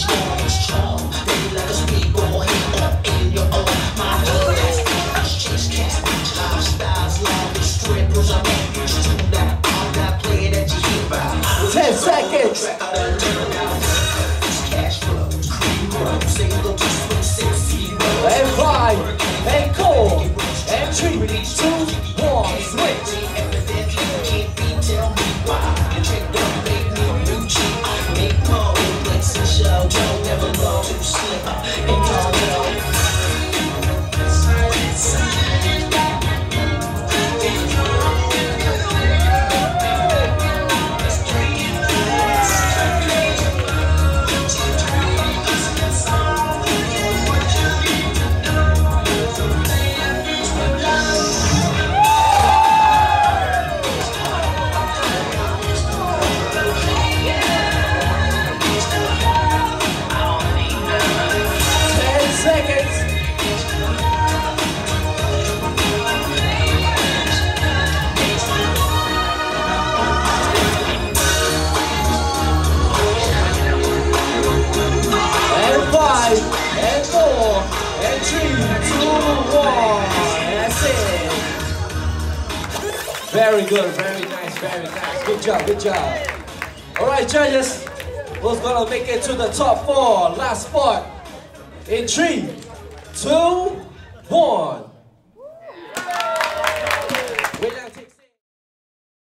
Styles too slim. Very good, very nice, very nice. Good job, good job. All right, judges, who's gonna make it to the top four? Last spot in three, two, one.